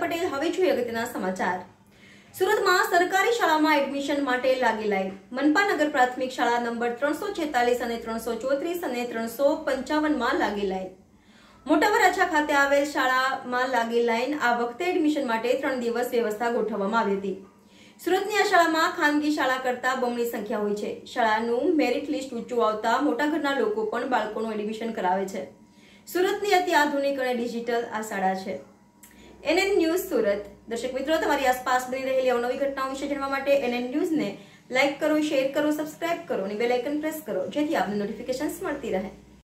પટેલ, હવે જોઈએ સમાચાર. સુરતમાં સરકારી શાળામાં એડમિશન માટે લાગી લાઈન. મનપા પ્રાથમિક શાળા નંબર ત્રણસો છેતાલીસ અને ત્રણસો ચોત્રીસ અને ત્રણસો પંચાવનમાં લાગી લાઈન. મોટા ખાતે આવેલ શાળામાં લાગી લાઈન. આ વખતે એડમિશન માટે ત્રણ દિવસ વ્યવસ્થા ગોઠવવામાં આવી હતી. સુરતની આ શાળામાં ખાનગી શાળા કરતા બમણી સંખ્યા હોય છે. શાળાનું મેરિટ લિસ્ટ ઊંચું આવતા મોટા ઘરના લોકો પણ બાળકોનું એડમિશન કરાવે છે. સુરતની અતિ આધુનિક અને ડિજિટલ આ શાળા છે. NN news Surat. દર્શક મિત્રો, તમારી આસપાસ બની રહેલી અવનવી ઘટનાઓ વિશે જાણવા માટે એનએન ન્યૂઝને લાઇક કરો, શેર કરો, સબસ્ક્રાઇબ કરો અને બેલ પ્રેસ કરો, જેથી આપને નોટિફિકેશન્સ મળતી રહે.